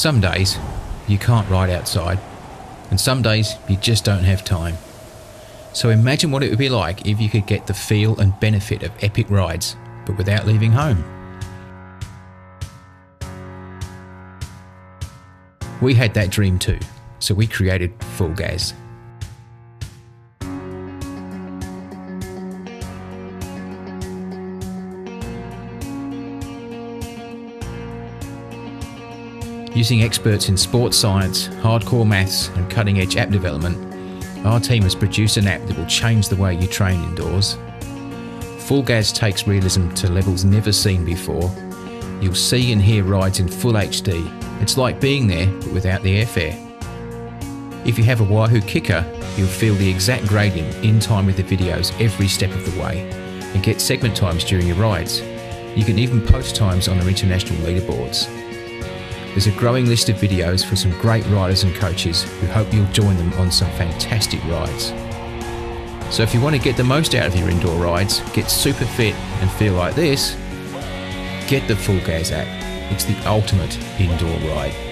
Some days you can't ride outside, and some days you just don't have time. So imagine what it would be like if you could get the feel and benefit of epic rides, but without leaving home. We had that dream too, so we created FulGaz. Using experts in sports science, hardcore maths, and cutting edge app development, our team has produced an app that will change the way you train indoors. FulGaz takes realism to levels never seen before. You'll see and hear rides in full HD. It's like being there, but without the airfare. If you have a Wahoo KICKR, you'll feel the exact gradient in time with the videos every step of the way and get segment times during your rides. You can even post times on our international leaderboards. There's a growing list of videos for some great riders and coaches who hope you'll join them on some fantastic rides. So if you want to get the most out of your indoor rides, get super fit and feel like this, get the FulGaz app. It's the ultimate indoor ride.